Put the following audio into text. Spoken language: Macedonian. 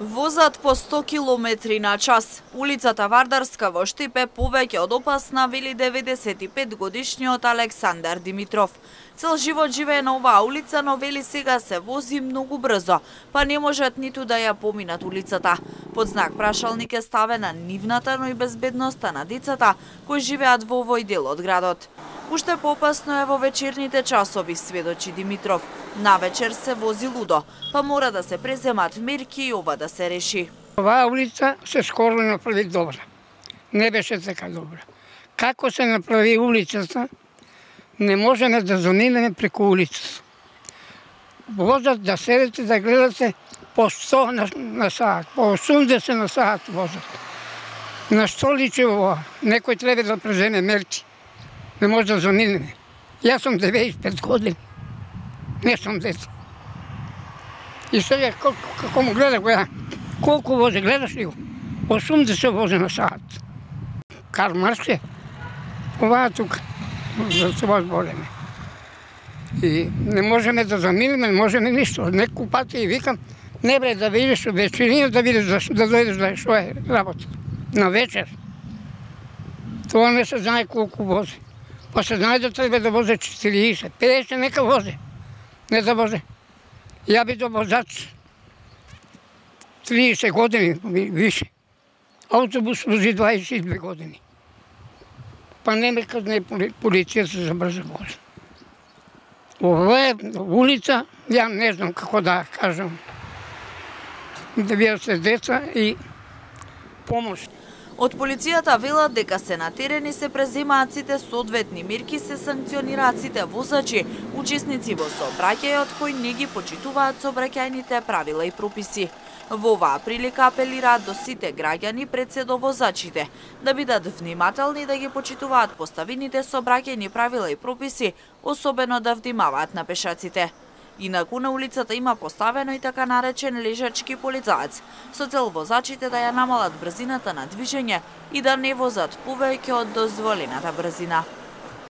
Возат по 100 км на час. Улицата Вардарска во Штипе повеќе од опасна, вели 95 годишниот Александар Димитров. Цел живот живее на оваа улица, но вели сега се вози многу брзо, па не можат ниту да ја поминат улицата. Под знак прашалник е ставена нивната, но и безбедноста на децата кои живеат во овој дел од градот. Уште попасно е во вечерните часови, сведочи Димитров. На вечер се вози лудо, па мора да се преземат мерки и ова да се реши. Оваа улица се скоро направи добра. Не беше така добра. Како се направи улицата, не можеме да заминеме преку улицата. Возат да седете да гледате по 100 на, на саат, по 80 на саат возат. На што личи ова? Некој треба да преземе мерки не може да замине. Јас сум 95 години. Не сум дете. И сега, како му гледа која, колку возе, гледаш ли го? 80 возе на саат. Кар Марс е. Ова тука, за това збореме. И не можеме да заминеме, не можеме ништо. Некој пати и викам, не бре да видиш вечерина, да видиш да, да дојдеш да што е работа. На вечер. Тоа не се знае колку вози. Па се знае да треба да возе 40, 50, нека возе. Не да возе. Ја би до возач 30 години више. Автобус вози 22 години. Па не ме казне полицијата за брзо воз. Ова е улица, ја не знам како да кажам. Да се деца и помош. Од полицијата велат дека се на терени се преземаат сите соодветни мерки се санкционираат сите возачи, учесници во сообраќајот кои не ги почитуваат сообраќајните правила и прописи. Во оваа прилика апелираат до сите граѓани пред се до возачите да бидат внимателни да ги почитуваат поставените сообраќајни правила и прописи, особено да внимаваат на пешаците. Инаку на улицата има поставено и така наречен лежачки полицаец, со цел возачите да ја намалат брзината на движење и да не возат повеќе од дозволената брзина.